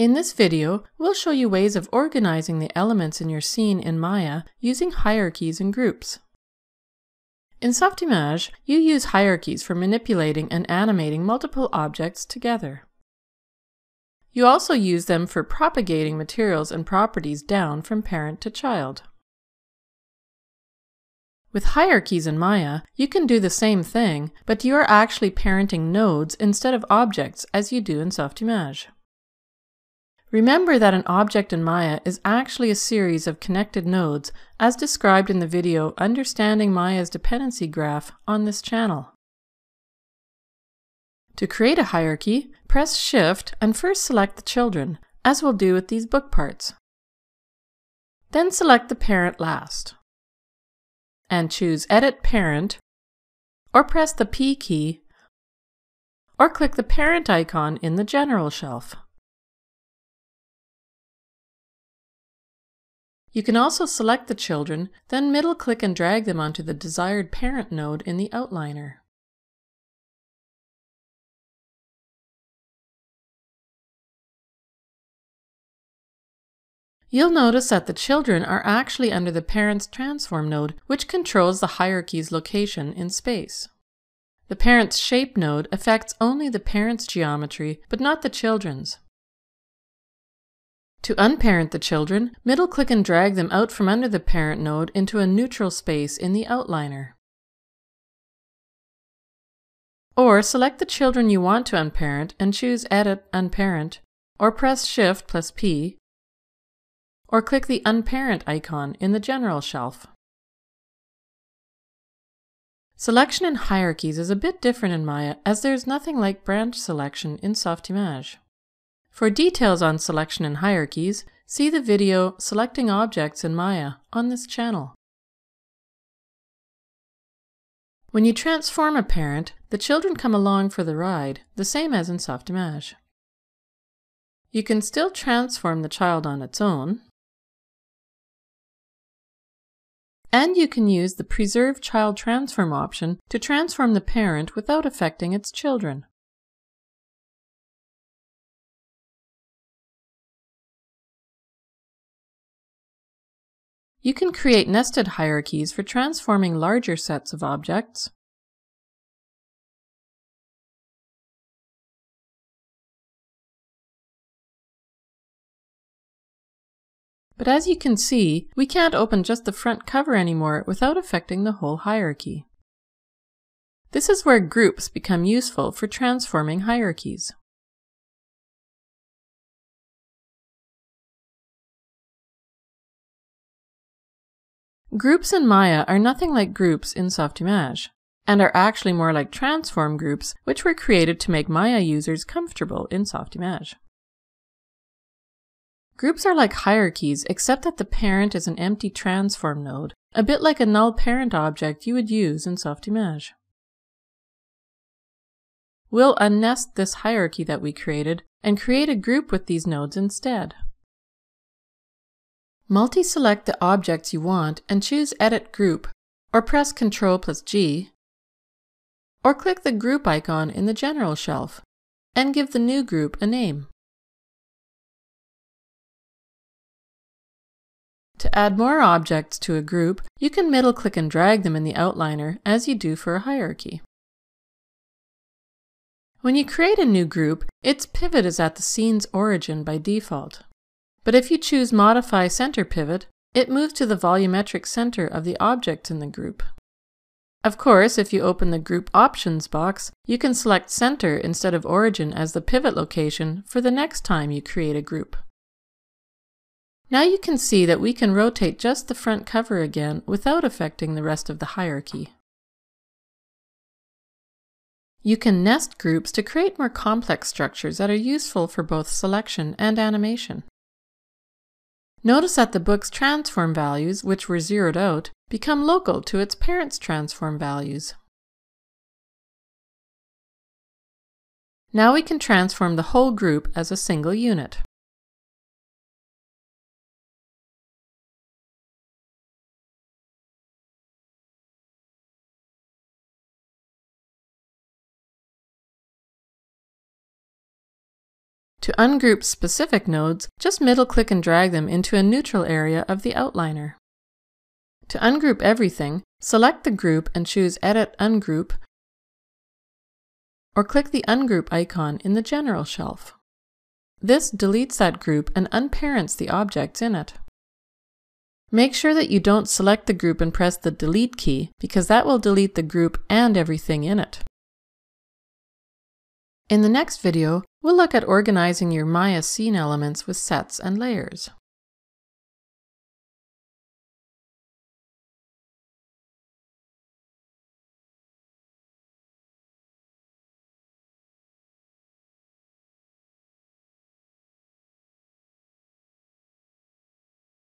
In this video, we'll show you ways of organizing the elements in your scene in Maya using hierarchies and groups. In Softimage, you use hierarchies for manipulating and animating multiple objects together. You also use them for propagating materials and properties down from parent to child. With hierarchies in Maya, you can do the same thing, but you are actually parenting nodes instead of objects as you do in Softimage. Remember that an object in Maya is actually a series of connected nodes as described in the video Understanding Maya's Dependency Graph on this channel. To create a hierarchy, press Shift and first select the children, as we'll do with these book parts. Then select the parent last. And choose Edit Parent, or press the P key, or click the parent icon in the General shelf. You can also select the children, then middle click and drag them onto the desired parent node in the outliner. You'll notice that the children are actually under the parent's transform node, which controls the hierarchy's location in space. The parent's shape node affects only the parent's geometry, but not the children's. To unparent the children, middle-click and drag them out from under the parent node into a neutral space in the outliner. Or select the children you want to unparent and choose Edit Unparent, or press Shift plus P, or click the Unparent icon in the General shelf. Selection in hierarchies is a bit different in Maya as there is nothing like branch selection in Softimage. For details on selection and hierarchies, see the video Selecting Objects in Maya on this channel. When you transform a parent, the children come along for the ride, the same as in Softimage. You can still transform the child on its own, and you can use the Preserve Child Transform option to transform the parent without affecting its children. You can create nested hierarchies for transforming larger sets of objects. But as you can see, we can't open just the front cover anymore without affecting the whole hierarchy. This is where groups become useful for transforming hierarchies. Groups in Maya are nothing like groups in Softimage, and are actually more like transform groups which were created to make Maya users comfortable in Softimage. Groups are like hierarchies except that the parent is an empty transform node, a bit like a null parent object you would use in Softimage. We'll unnest this hierarchy that we created and create a group with these nodes instead. Multi-select the objects you want and choose Edit Group, or press Ctrl plus G, or click the group icon in the General shelf, and give the new group a name. To add more objects to a group, you can middle-click and drag them in the outliner as you do for a hierarchy. When you create a new group, its pivot is at the scene's origin by default. But if you choose Modify Center Pivot, it moves to the volumetric center of the object in the group. Of course, if you open the Group Options box, you can select Center instead of Origin as the pivot location for the next time you create a group. Now you can see that we can rotate just the front cover again without affecting the rest of the hierarchy. You can nest groups to create more complex structures that are useful for both selection and animation. Notice that the book's transform values, which were zeroed out, become local to its parent's transform values. Now we can transform the whole group as a single unit. To ungroup specific nodes, just middle-click and drag them into a neutral area of the outliner. To ungroup everything, select the group and choose Edit Ungroup, or click the Ungroup icon in the General shelf. This deletes that group and unparents the objects in it. Make sure that you don't select the group and press the Delete key, because that will delete the group and everything in it. In the next video, we'll look at organizing your Maya scene elements with sets and layers.